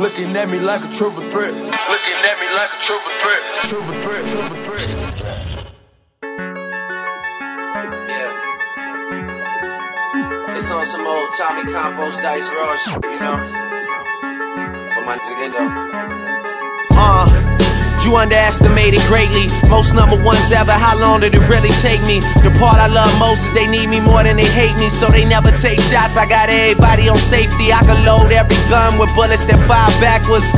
Looking at me like a triple threat. Looking at me like a triple threat. Triple threat, triple threat. Yeah. It's on some old Tommy Campos Dice Raw shit, you know? For my nigga though. You underestimated greatly. Most number ones ever. How long did it really take me? The part I love most is they need me more than they hate me, so they never take shots. I got everybody on safety. I can load every gun with bullets that fire backwards.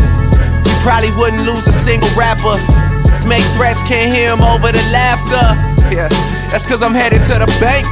You probably wouldn't lose a single rapper. Make threats, can't hear him over the laughter. Yeah, that's cause I'm headed to the bank.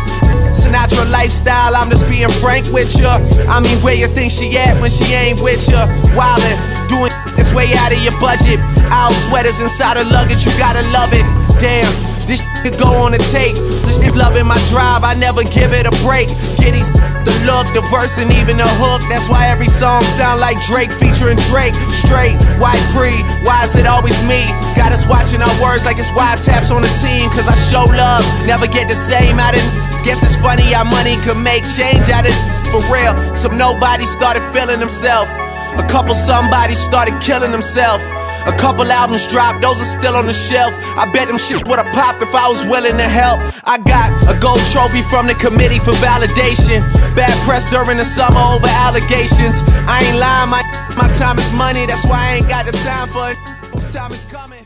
Sinatra lifestyle, I'm just being frank with ya. I mean, where you think she at when she ain't with ya? Wildin', doing this way out of your budget. Owl sweaters inside her luggage, you gotta love it. Damn, this could go on a tape. This is loving my drive, I never give it a break. Kitties, the look, the verse, and even the hook. That's why every song sound like Drake featuring Drake. Straight, white pre, why is it always me? Got us watching our words like it's wiretaps on the team. Cause I show love, never get the same out of Guess it's funny how money could make change out of for real. Some nobody started feeling himself. A couple somebody started killing themselves. A couple albums dropped, those are still on the shelf. I bet them shit would've popped if I was willing to help. I got a gold trophy from the committee for validation. Bad press during the summer over allegations. I ain't lying, my, my time is money, that's why I ain't got the time for it. Time is coming.